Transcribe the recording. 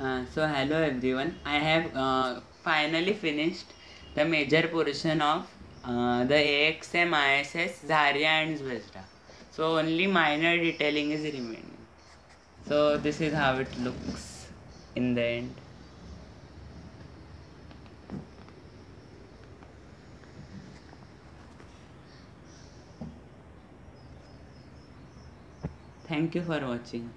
Uh, so hello everyone. I have uh, finally finished the major portion of uh, the AXM ISS Zarya and Zvezda. So only minor detailing is remaining. So this is how it looks in the end. Thank you for watching.